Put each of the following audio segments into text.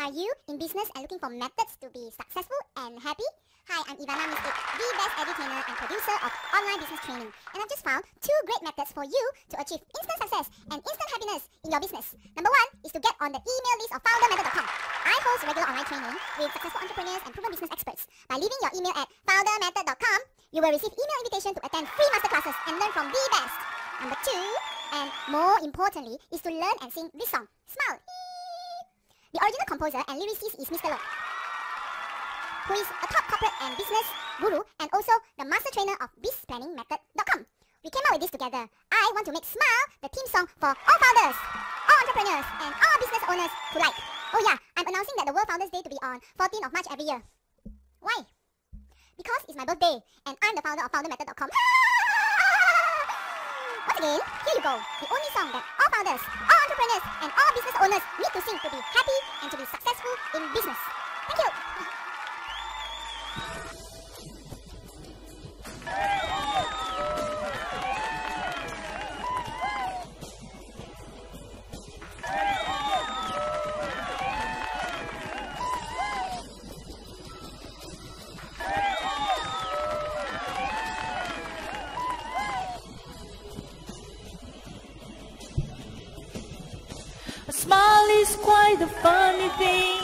Are you in business and looking for methods to be successful and happy? Hi, I'm Evanna Mystic, the best educator and producer of online business training. And I've just found two great methods for you to achieve instant success and instant happiness in your business. Number one is to get on the email list of foundermethod.com. I host regular online training with successful entrepreneurs and proven business experts. By leaving your email at foundermethod.com, you will receive email invitation to attend free masterclasses and learn from the best. Number two, and more importantly, is to learn and sing this song, Smile. The original composer and lyricist is Mr. Loh, who is a top corporate and business guru and also the master trainer of bizplanningmethod.com. We came up with this together. I want to make Smile the theme song for all founders, all entrepreneurs, and all business owners who like. Oh yeah, I'm announcing that the World Founders Day to be on 14th of March every year. Why? Because it's my birthday and I'm the founder of foundermethod.com. Once again, here you go. The only song that all founders, all entrepreneurs, and all business owners need to sing to be happy and to be successful in business. Quite a funny thing.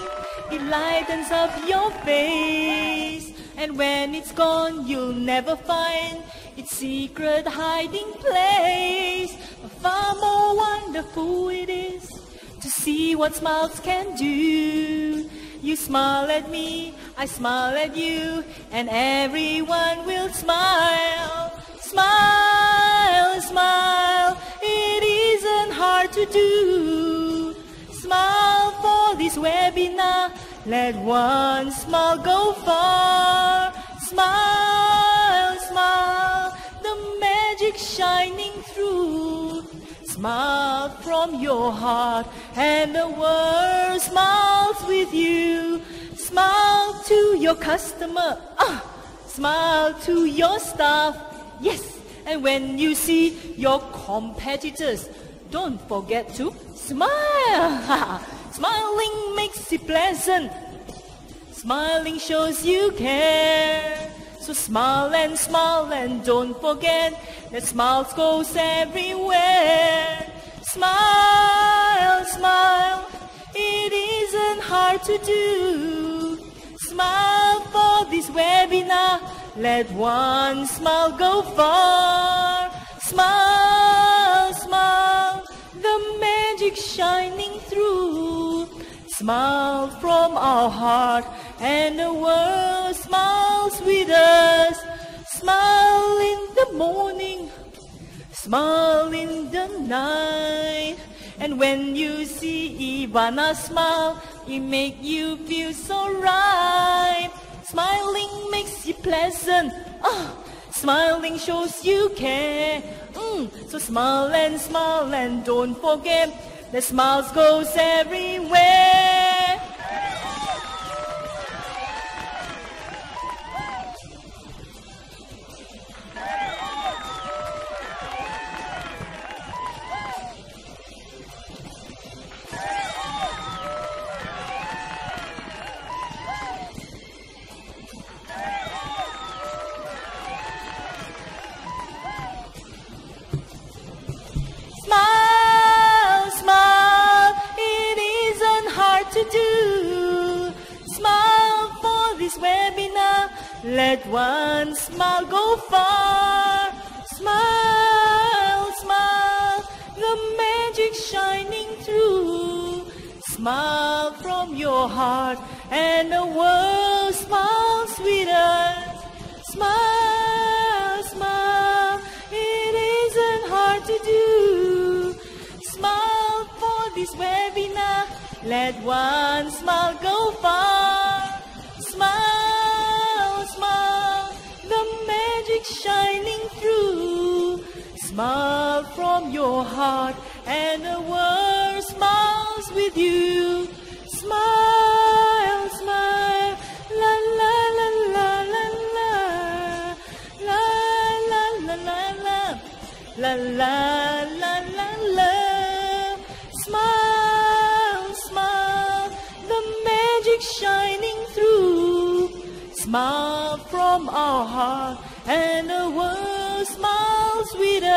It lightens up your face. And when it's gone, you'll never find its secret hiding place. But far more wonderful it is to see what smiles can do. You smile at me, I smile at you, and everyone will smile. Smile, webinar, let one smile go far. Smile, smile, the magic shining through. Smile from your heart, and the world smiles with you. Smile to your customer, ah, smile to your staff, yes. And when you see your competitors, don't forget to smile. Smiling makes it pleasant. Smiling shows you care. So smile and smile and don't forget that smiles goes everywhere. Smile, smile, it isn't hard to do. Smile for this webinar, let one smile go far. Smile, smile, the magic shining. Smile from our heart, and the world smiles with us. Smile in the morning, smile in the night. And when you see Evanna smile, it make you feel so right. Smiling makes you pleasant. Ah, smiling shows you care. Mm, so smile and smile and don't forget that smiles goes everywhere. Let one smile go far. Smile, smile, the magic shining through. Smile from your heart, and the world smiles with us. Smile, smile, it isn't hard to do. Smile for this webinar, let one smile go far. Smile, Smile from your heart, and the world smiles with you. Smile, smile, la la la la la la, la la la la la, la la la la la. Smile, smile, the magic shining through. Smile from our heart, and the world smiles with us.